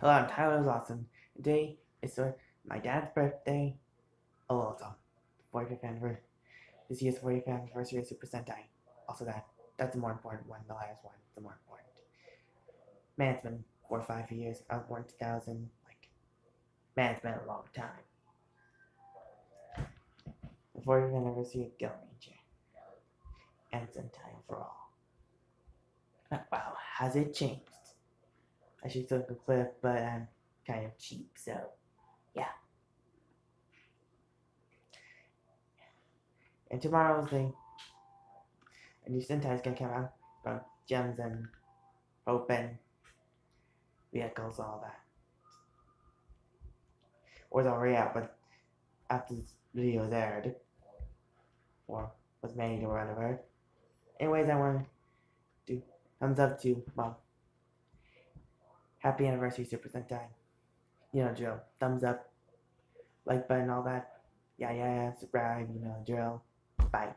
Hello, I'm Tyler Lawson. Today is my dad's birthday. Oh, also, 45th anniversary. This year's 45th anniversary of Super Sentai. Also, that that's the more important one. The last one, the more important. Man, it's been four or five years. I was born in 2000. Like, man, it's been a long time. The 40th anniversary of Goranger. And Sentai all. Wow, has it changed? I should took a clip, but I'm kind of cheap, so yeah. And tomorrow's the a new Sentai gonna come out about gems and hope and vehicles, all that. Or it's already out, but after this video is aired, or was made or whatever. Anyways, I want to do thumbs up to Mom. Happy anniversary, Super Sentai. You know, drill. Thumbs up, like button, all that. Yeah, yeah, yeah. Subscribe, you know, drill. Bye.